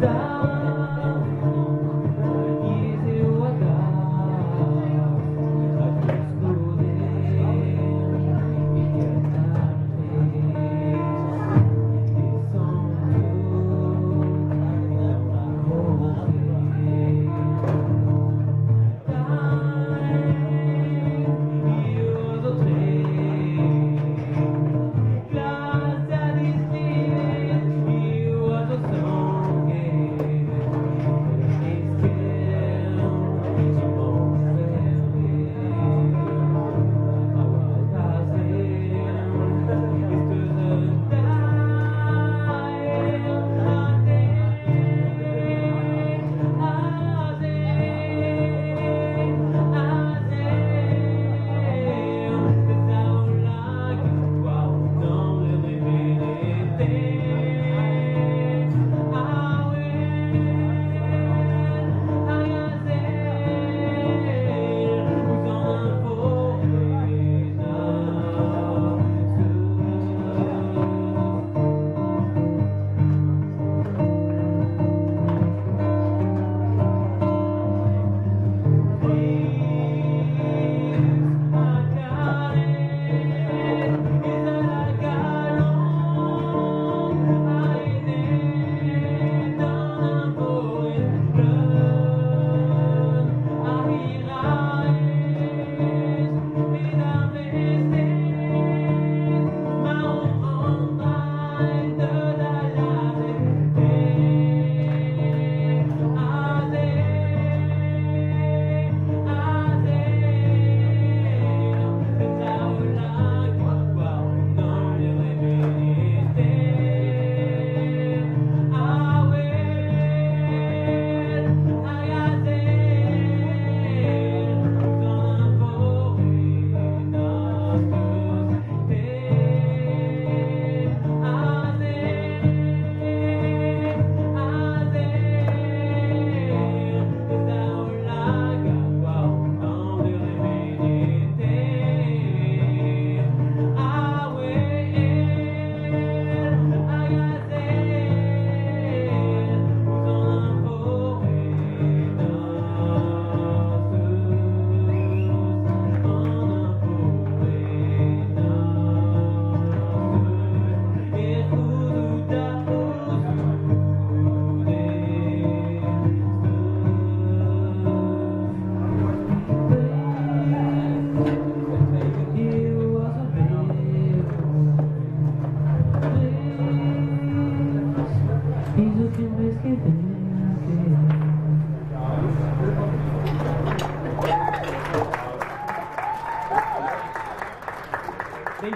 down. Thank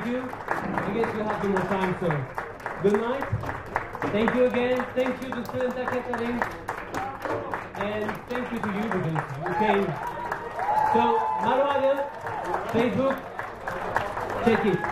you. I guess we'll have some more time, so good night. Thank you again. Thank you to students at And thank you to you because you came. So, Marwaga, Facebook, check it.